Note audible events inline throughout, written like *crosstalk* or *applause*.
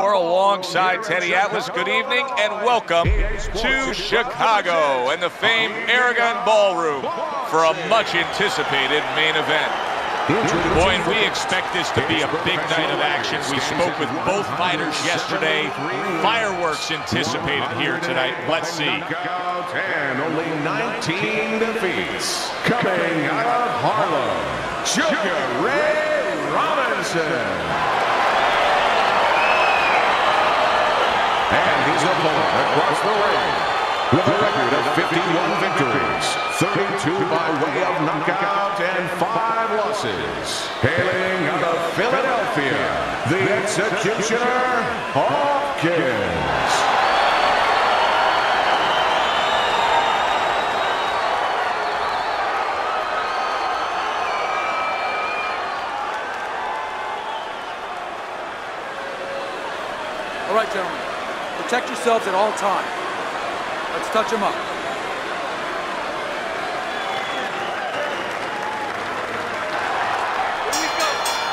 Alongside Teddy Atlas, good evening and welcome to Chicago and the famed Aragon Ballroom for a much anticipated main event. Boy, and we expect this to be a big night of action. We spoke with both fighters yesterday. Fireworks anticipated here tonight. Let's see. Only 19 defeats coming out of Harlem. Sugar Ray Robinson. Opponent across the ring with a record of 51 victories, 32 by way of knockout, and 5 losses. Hailing out of Philadelphia, the Executioner, Hopkins. All right, gentlemen. Protect yourselves at all times. Let's touch them up.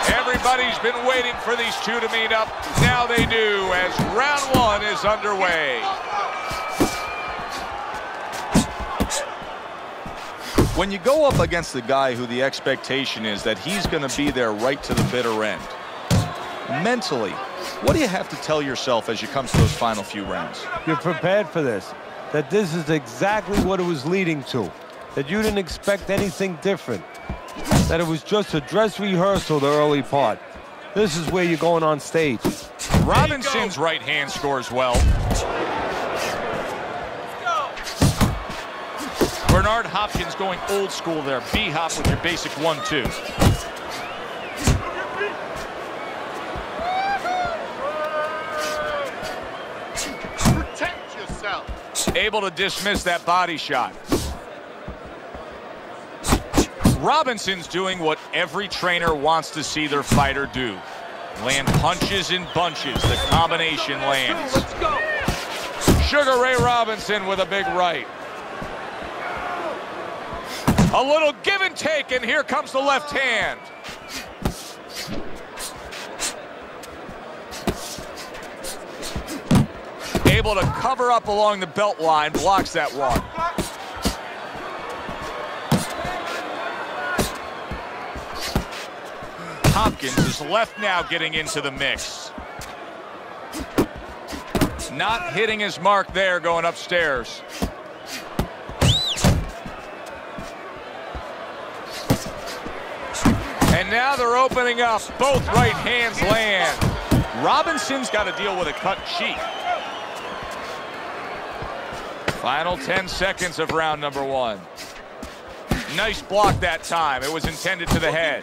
Everybody's been waiting for these two to meet up. Now they do as round one is underway. When you go up against the guy who the expectation is that he's going to be there right to the bitter end, mentally, what do you have to tell yourself as you come to those final few rounds? You're prepared for this, that this is exactly what it was leading to, that you didn't expect anything different, that it was just a dress rehearsal, the early part. This is where you're going on stage. Robinson's right hand scores well. Bernard Hopkins going old school there. B-hop with your basic one-two. Able to dismiss that body shot. Robinson's doing what every trainer wants to see their fighter do. Land punches in bunches. The combination lands. Sugar Ray Robinson with a big right. A little give and take, and here comes the left hand. Able to cover up along the belt line, blocks that one. Hopkins is left now getting into the mix. Not hitting his mark there going upstairs. And now they're opening up. Both right hands land. Robinson's got to deal with a cut cheek. Final 10 seconds of round number one. Nice block that time. It was intended to the head.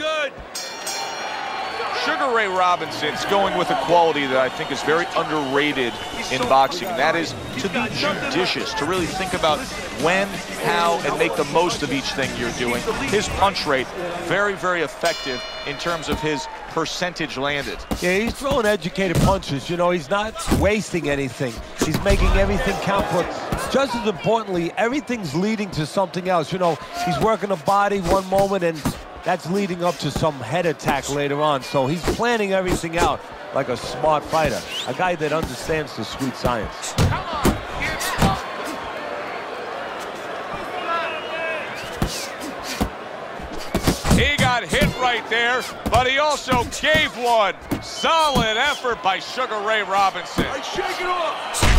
Sugar Ray Robinson's going with a quality that I think is very underrated in boxing. And that is to be judicious, to really think about when, how, and make the most of each thing you're doing. His punch rate, very, very effective in terms of his percentage landed. Yeah, he's throwing educated punches. You know, he's not wasting anything. He's making everything count, but just as importantly, everything's leading to something else. You know, he's working the body one moment and that's leading up to some head attack later on. So he's planning everything out like a smart fighter, a guy that understands the sweet science. He got hit right there, but he also gave one. Solid effort by Sugar Ray Robinson. I Shake it off!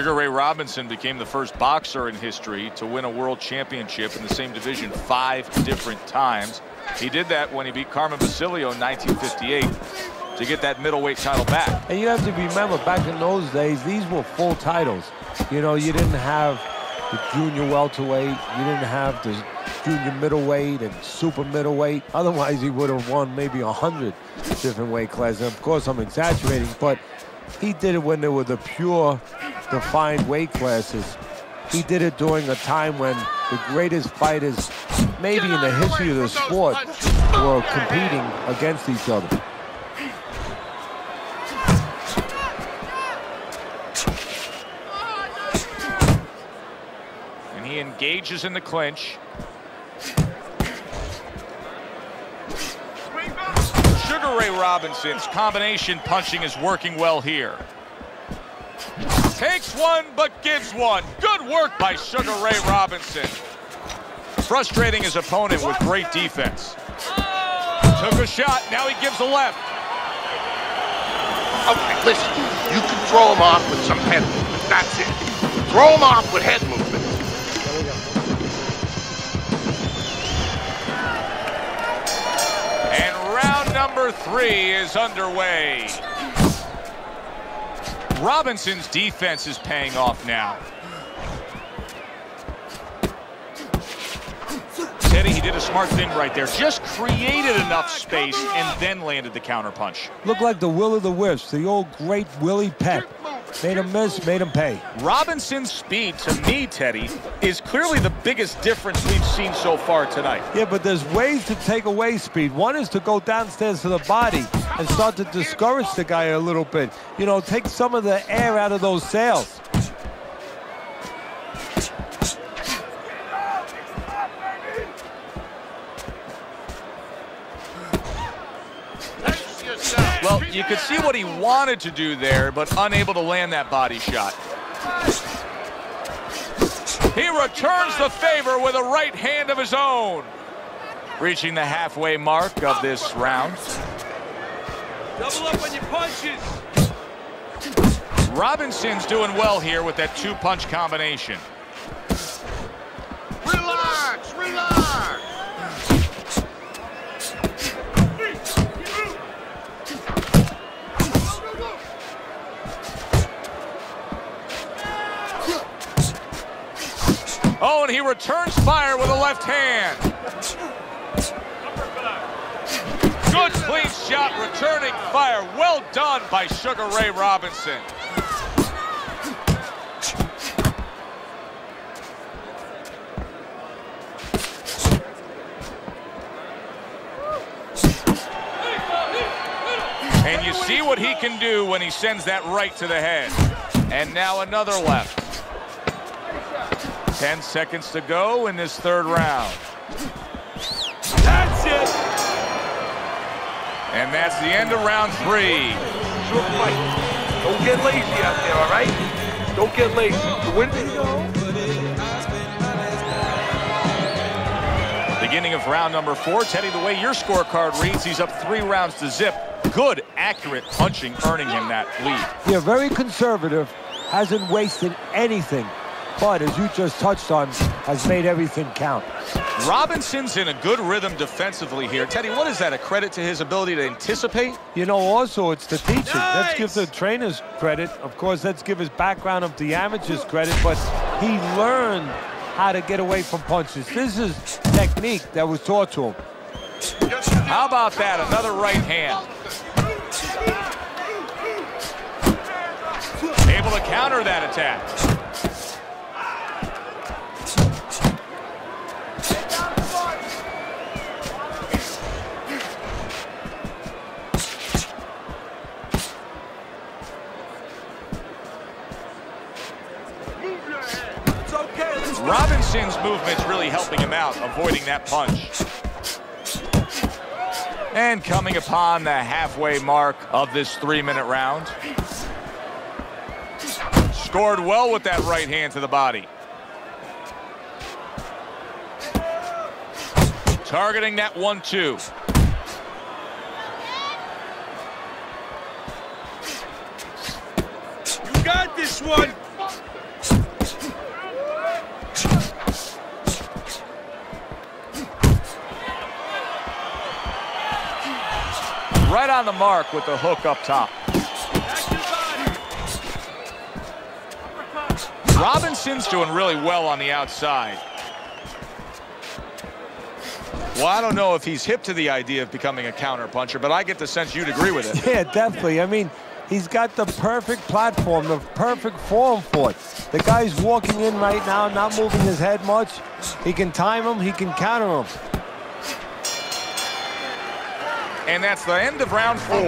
Sugar Ray Robinson became the first boxer in history to win a world championship in the same division five different times. He did that when he beat Carmen Basilio in 1958 to get that middleweight title back. And you have to remember, back in those days, these were full titles. You know, you didn't have the junior welterweight, you didn't have the junior middleweight and super middleweight. Otherwise, he would have won maybe a hundred different weight classes. And of course, I'm exaggerating, but he did it when there were the pure, defined weight classes. He did it during a time when the greatest fighters, maybe in the history of the sport, were competing against each other. And he engages in the clinch. Sugar Ray Robinson's combination punching is working well here. Takes one, but gives one. Good work by Sugar Ray Robinson. Frustrating his opponent with great defense. Took a shot, now he gives a left. Okay, listen, you can throw him off with some head movement. That's it. Throw him off with head movement. And round number three is underway. Robinson's defense is paying off now. Teddy, he did a smart thing right there. Just created enough space and then landed the counterpunch. Looked like the will of the wisps, the old great Willie Pep. Made him miss, made him pay. Robinson's speed, to me, Teddy, is clearly the biggest difference we've seen so far tonight. Yeah, but there's ways to take away speed. One is to go downstairs to the body and start to discourage the guy a little bit. You know, take some of the air out of those sails. Well, you could see what he wanted to do there, but unable to land that body shot. He returns the favor with a right hand of his own. Reaching the halfway mark of this round. Double up on your punches. Robinson's doing well here with that two-punch combination. Relax, relax. Oh, and he returns fire with a left hand. Shot, returning fire. Well done by Sugar Ray Robinson. And you see what he can do when he sends that right to the head. And now another left. 10 seconds to go in this third round. And that's the end of round three. Short fight. Don't get lazy out there, all right? Don't get lazy. The win. Beginning of round number four. Teddy, the way your scorecard reads, he's up three rounds to zip. Good, accurate punching, earning him that lead. Yeah, very conservative, hasn't wasted anything, but as you just touched on, has made everything count. Robinson's in a good rhythm defensively here. Teddy, what is that, a credit to his ability to anticipate? You know, also, it's the teaching. Let's give the trainers credit. Of course, let's give his background of the amateurs credit, but he learned how to get away from punches. This is technique that was taught to him. How about that, another right hand? Able to counter that attack. Robinson's movement's really helping him out, avoiding that punch. And coming upon the halfway mark of this three-minute round. Scored well with that right hand to the body. Targeting that one-two. You got this one. On the mark with the hook up top. Robinson's doing really well on the outside. Well, I don't know if he's hip to the idea of becoming a counterpuncher, but I get the sense you'd agree with it. *laughs* Yeah, definitely. I mean, he's got the perfect platform, the perfect form for it. The guy's walking in right now, not moving his head much. He can time him, he can counter him. And that's the end of round four.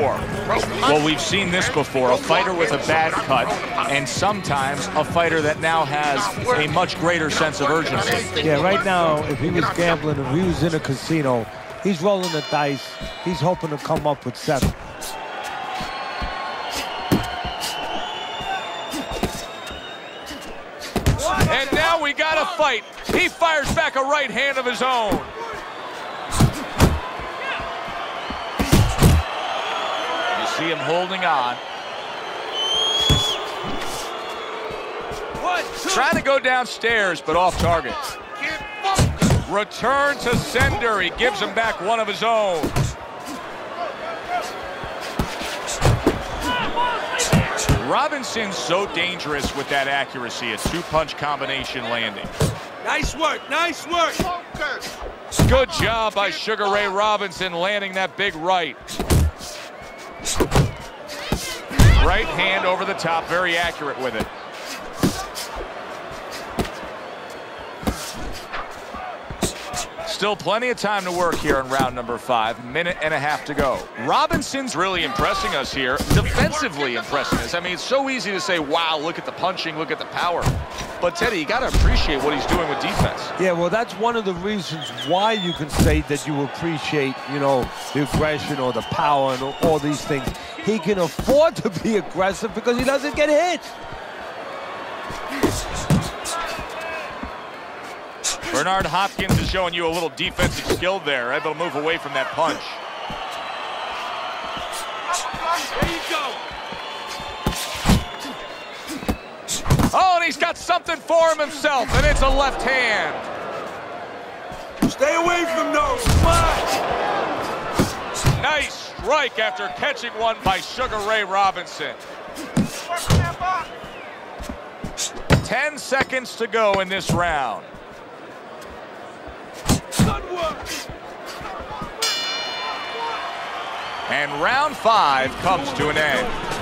Well, we've seen this before, a fighter with a bad cut, and sometimes a fighter that now has a much greater sense of urgency. Yeah, right now, if he was gambling, if he was in a casino, he's rolling the dice. He's hoping to come up with seven. And now we got a fight. He fires back a right hand of his own. Him holding on. Trying to go downstairs, but off target. Return to sender. He gives him back one of his own. Robinson's so dangerous with that accuracy, a two-punch combination landing. Nice work, nice work. Good job by Sugar Ray Robinson landing that big right. Right hand over the top, very accurate with it. Still plenty of time to work here in round number five. Minute and a half to go. Robinson's really impressing us here. Defensively impressing us. I mean, it's so easy to say, wow, look at the punching, look at the power. But, Teddy, you got to appreciate what he's doing with defense. Yeah, well, that's one of the reasons why you can say that you appreciate, you know, the aggression or the power and all these things. He can afford to be aggressive because he doesn't get hit. Bernard Hopkins is showing you a little defensive skill there, able to move away from that punch. There you go. Oh, and he's got something for him himself, and it's a left hand. Stay away from those. Come on. Strike after catching one by Sugar Ray Robinson. 10 seconds to go in this round. And round five comes to an end.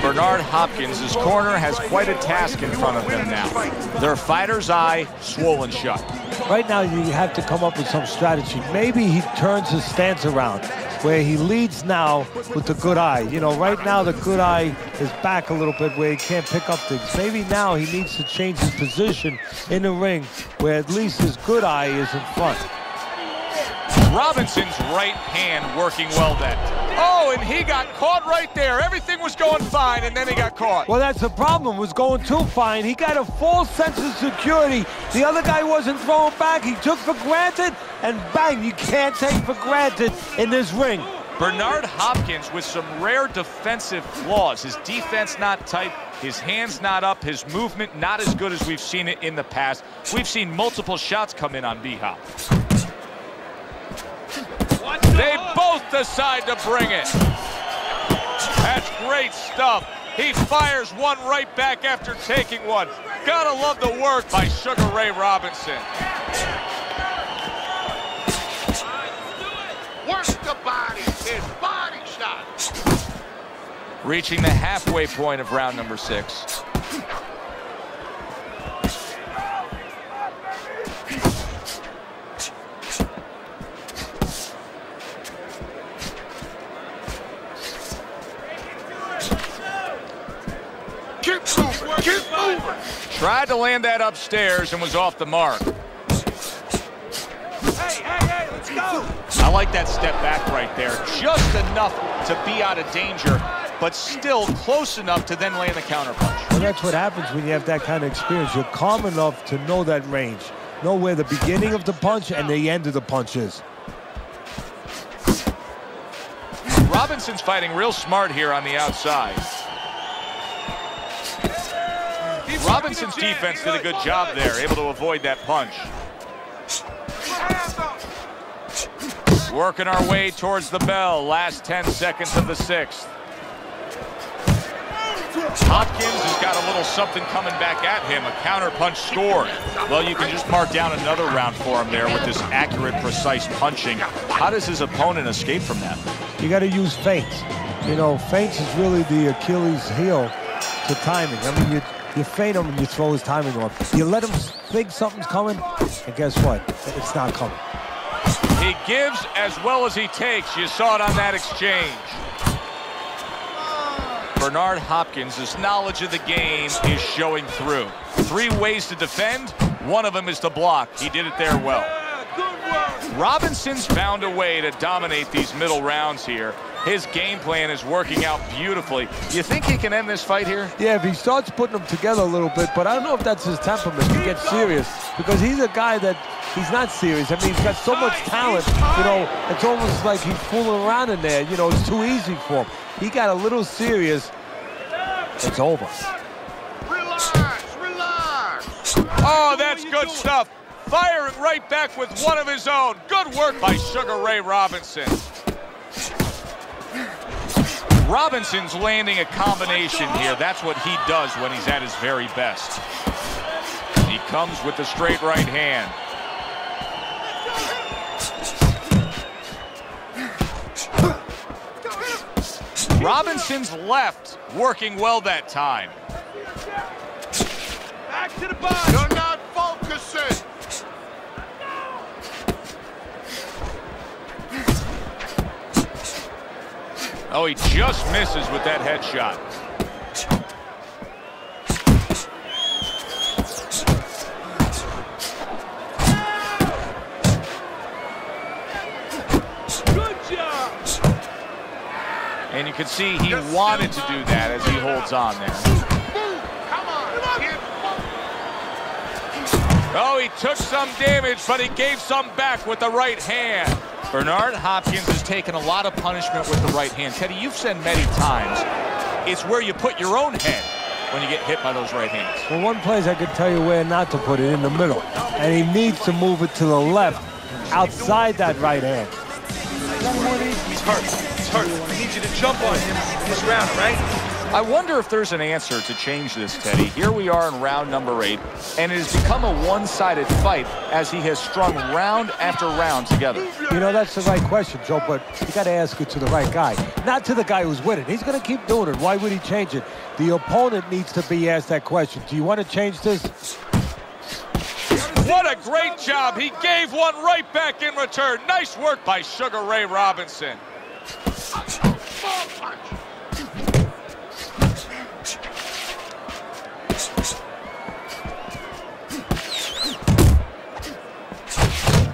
Bernard Hopkins' corner has quite a task in front of them now. Their fighter's eye swollen shut. Right now, you have to come up with some strategy. Maybe he turns his stance around, where he leads now with the good eye. You know, right now the good eye is back a little bit where he can't pick up things. Maybe now he needs to change his position in the ring, where at least his good eye is in front. Robinson's right hand working well then. Oh, and he got caught right there. Everything was going fine, and then he got caught. Well, that's the problem. Was going too fine. He got a full sense of security. The other guy wasn't throwing back. He took for granted, and bang, you can't take for granted in this ring. Bernard Hopkins with some rare defensive flaws. His defense not tight, his hands not up, his movement not as good as we've seen it in the past. We've seen multiple shots come in on B-Hop. They both decide to bring it. That's great stuff. He fires one right back after taking one. Gotta love the work by Sugar Ray Robinson. Work the body, kid. Body shot. Reaching the halfway point of round number six. Tried to land that upstairs and was off the mark. Hey, hey, hey, let's go. I like that step back right there. Just enough to be out of danger, but still close enough to then land the counterpunch. Well, that's what happens when you have that kind of experience. You're calm enough to know that range, know where the beginning of the punch and the end of the punch is. Robinson's fighting real smart here on the outside. Robinson's defense did a good job there, able to avoid that punch. Working our way towards the bell, last 10 seconds of the sixth. Hopkins has got a little something coming back at him, a counter punch scored. Well, you can just mark down another round for him there with this accurate, precise punching. How does his opponent escape from that? You got to use feints. You know, feints is really the Achilles heel to timing. I mean, you, you feint him and you throw his timing off. You let him think something's coming, and guess what? It's not coming. He gives as well as he takes. You saw it on that exchange. Bernard Hopkins' knowledge of the game is showing through. Three ways to defend. One of them is to block. He did it there well. Robinson's found a way to dominate these middle rounds here. His game plan is working out beautifully. You think he can end this fight here? Yeah, if he starts putting them together a little bit, but I don't know if that's his temperament to get serious because he's a guy that he's not serious. I mean, he's got so much talent, you know, it's almost like he's fooling around in there. You know, it's too easy for him. He got a little serious. It's over. Relax, relax. Oh, that's good stuff. Firing right back with one of his own. Good work by Sugar Ray Robinson. Robinson's landing a combination here. That's what he does when he's at his very best. He comes with the straight right hand. Robinson's left working well that time. Back to the box. You're not focusing. Oh, he just misses with that headshot. And you can see he wanted to do that as he holds on there. Move. Come on, kid. Oh, he took some damage, but he gave some back with the right hand. Bernard Hopkins has taken a lot of punishment with the right hand. Teddy, you've said many times, it's where you put your own head when you get hit by those right hands. Well, one place I could tell you where not to put it, in the middle. And he needs to move it to the left, outside that right hand. He's hurt. He's hurt. I need you to jump on him this round, all right? I wonder if there's an answer to change this, Teddy. Here we are in round number eight, and it has become a one-sided fight as he has strung round after round together. You know, that's the right question, Joe, but you got to ask it to the right guy, not to the guy who's winning. He's going to keep doing it. Why would he change it? The opponent needs to be asked that question. Do you want to change this? What a great job. He gave one right back in return. Nice work by Sugar Ray Robinson.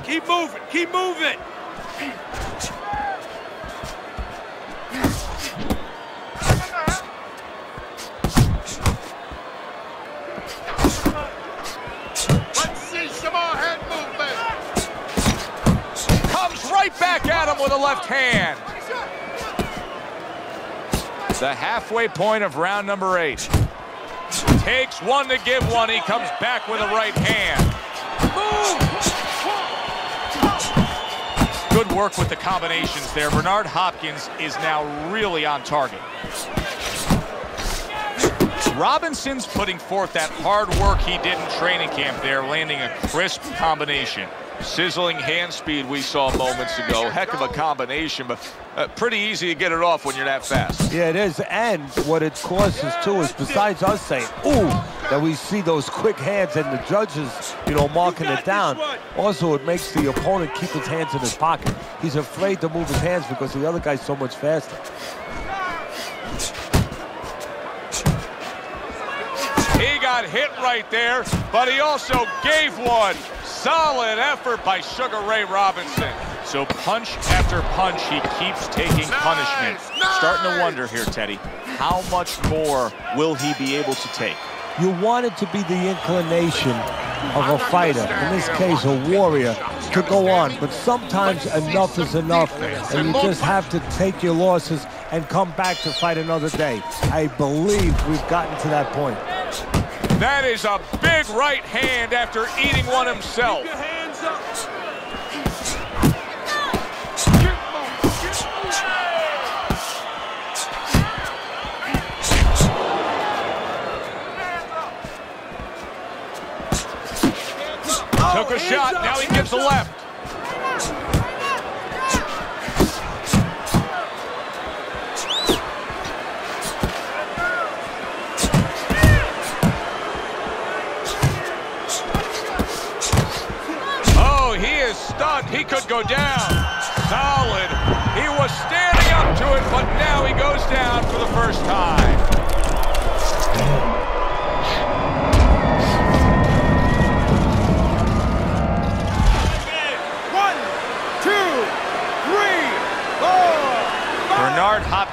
Keep moving. Keep moving. Let's see some more head movement. Comes right back at him with a left hand. The halfway point of round number eight. Takes one to give one. He comes back with a right hand. Good work with the combinations there. Bernard Hopkins is now really on target. Robinson's putting forth that hard work he did in training camp there, landing a crisp combination. Sizzling hand speed we saw moments ago. Heck of a combination, but uh, pretty easy to get it off when you're that fast. Yeah, it is. And what it causes too is besides us saying, ooh, that we see those quick hands and the judges, you know, marking it down. Also, it makes the opponent keep his hands in his pocket. He's afraid to move his hands because the other guy's so much faster. He got hit right there, but he also gave one. Solid effort by Sugar Ray Robinson. So punch after punch, he keeps taking punishment. Nice, Starting to wonder here, Teddy, how much more will he be able to take? You want it to be the inclination of a fighter, in this case a warrior, to go on. But sometimes enough is enough, and you just have to take your losses and come back to fight another day. I believe we've gotten to that point. That is a big right hand after eating one himself. Took a shot, now he gives the left. Oh, he is stunned. He could go down. Solid. He was standing up to it, but now he goes down for the first time.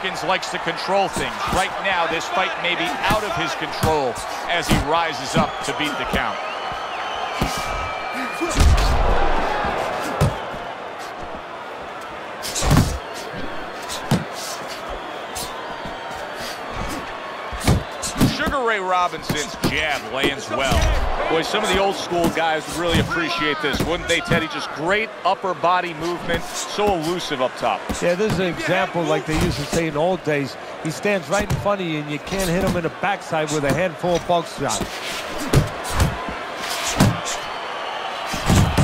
Likes to control things. Right now, this fight may be out of his control as he rises up to beat the count. Sugar Ray Robinson's jab lands well. Boy, some of the old school guys would really appreciate this, wouldn't they, Teddy? Just great upper body movement, so elusive up top. Yeah, this is an example like they used to say in old days. He stands right in front of you and you can't hit him in the backside with a handful of buckshot.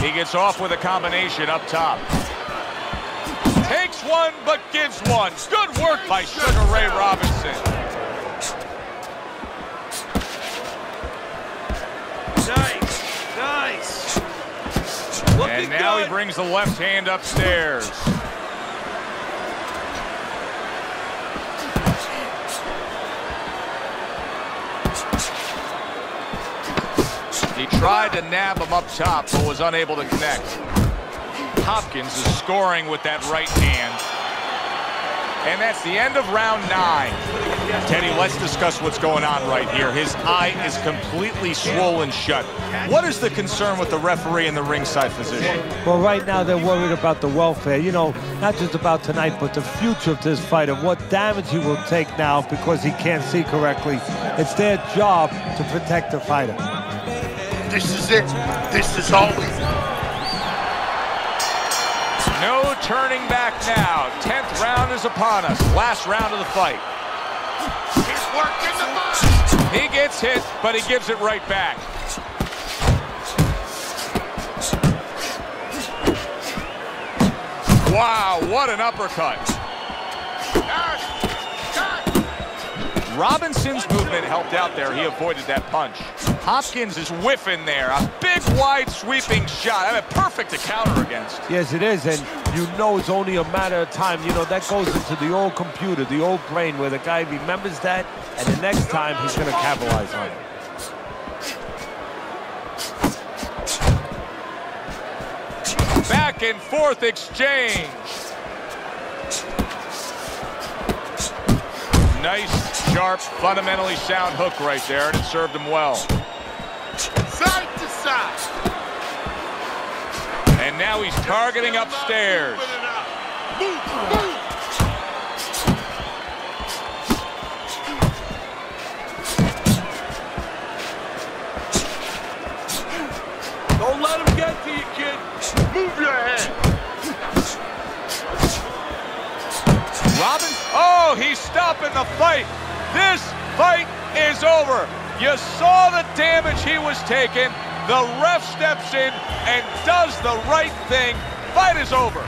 He gets off with a combination up top. Takes one, but gives one. Good work by Sugar Ray Robinson. Nice. Looking And now good. he brings the left hand upstairs. He tried to nab him up top, but was unable to connect. Hopkins is scoring with that right hand. And that's the end of round nine. Teddy, let's discuss what's going on right here. His eye is completely swollen shut. What is the concern with the referee and the ringside physician? Well, right now they're worried about the welfare. You know, not just about tonight, but the future of this fight and what damage he will take now because he can't see correctly. It's their job to protect the fighter. This is it. This is all we No turning back now. Tenth round is upon us. Last round of the fight. He's working the body. He gets hit, but he gives it right back. Wow, what an uppercut. Robinson's movement helped out there. He avoided that punch. Hopkins is whiffing there. A big, wide, sweeping shot. I mean, perfect to counter against. Yes, it is, and you know it's only a matter of time. You know, that goes into the old computer, the old brain, where the guy remembers that, and the next time he's going to capitalize on it. Back and forth exchange. Nice, sharp, fundamentally sound hook right there, and it served him well. Side to side. And now he's targeting upstairs. Don't let him get to you, kid. Move your head. Robbins, oh, he's stopping the fight. This fight is over. You saw the damage he was taking. The ref steps in and does the right thing. Fight is over.